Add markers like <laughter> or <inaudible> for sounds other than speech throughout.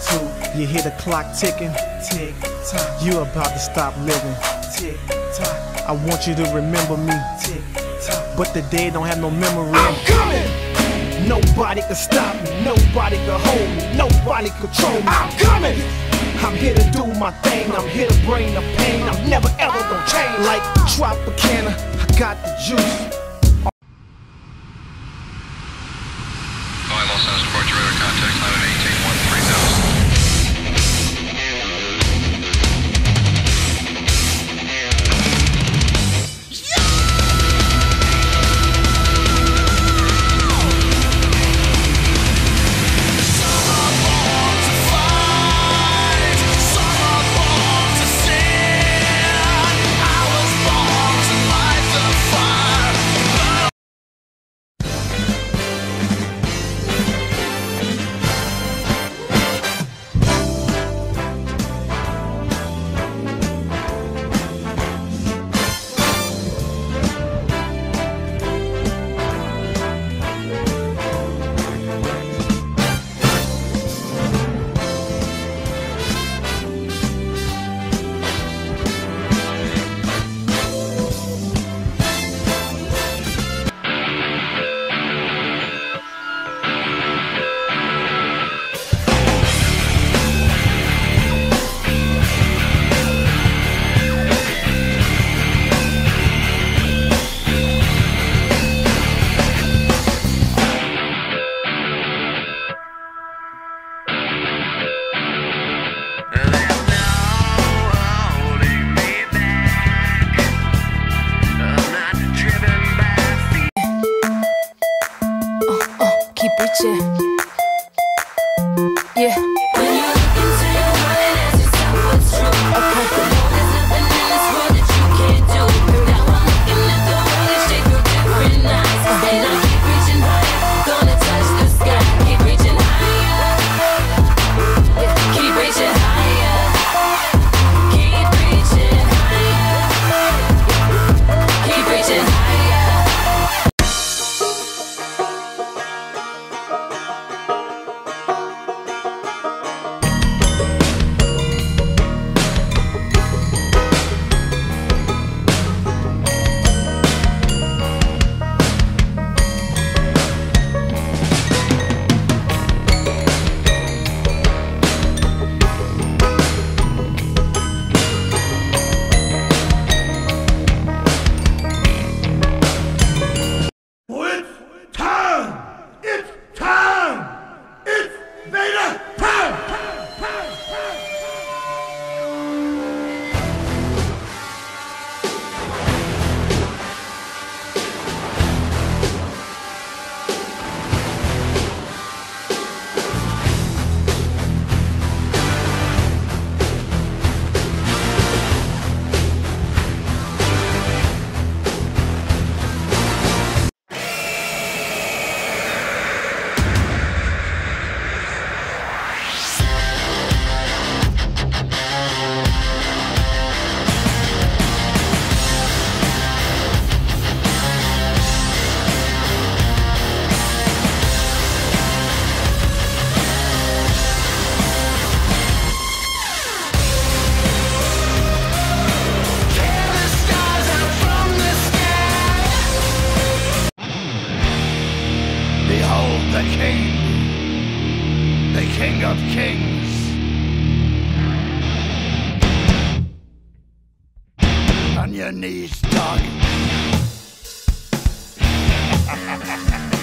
Two, you hear the clock ticking. Tick tock. You about to stop living. Tick tock. I want you to remember me. Tick tock. But the dead don't have no memory. I'm coming. Nobody can stop me. Nobody can hold me. Nobody control me. I'm coming. I'm here to do my thing. I'm here to bring the pain. I'm never ever gonna change. Like Tropicana, I got the juice. On your knees, dog. <laughs>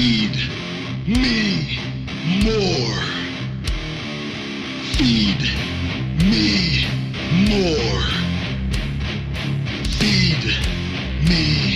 Feed me more. Feed me more. Feed me